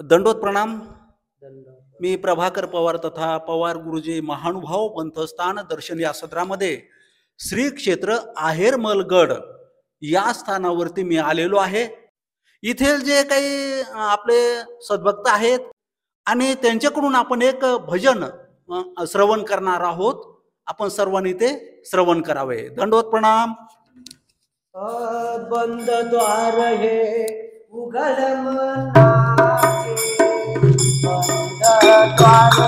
दंडोत प्रणाम मी प्रभाकर पवार तथा पवार गुरुजी महानुभाव पंथस्थान दर्शन या सत्रामध्ये श्री क्षेत्र आहेरमलगड या स्थानावरती मी आलेलो आहे. इथे जे काही अं, आपले सद्भक्त आहेत आणि त्यांच्याकडून आपण एक भजन अं, श्रवण करणार आहोत. आपण सर्वांनी ते श्रवण करावे. दंडोत प्रणाम बंद द्वार हे उघड मनाचे बंद द्वार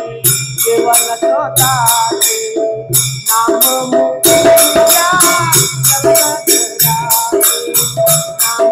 जीवन श्रोता नाम मुक्तिया नाम मुक्तिया नाम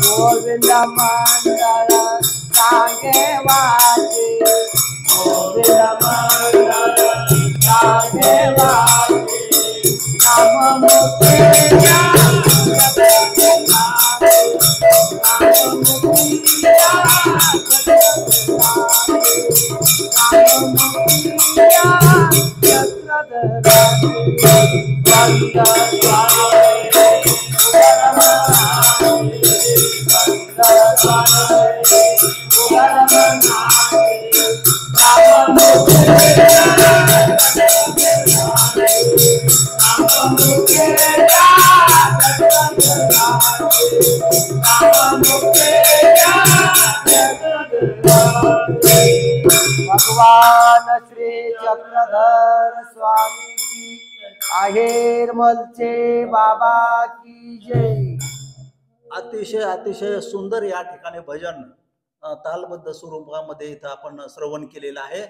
गोविंद मंडळ सांगे वाचे गोविंद मंडळ सांगे वाचे नाम मुक्तीच्या नाम मुक्तीच्या भगवान श्री चक्रधर स्वामी की आहेर मलचे बाबा की जय। अतिशय अतिशय सुंदर या ठिकाणी भजन तालबद्ध स्वरूपामध्ये इथं आपण श्रवण केलेलं आहे.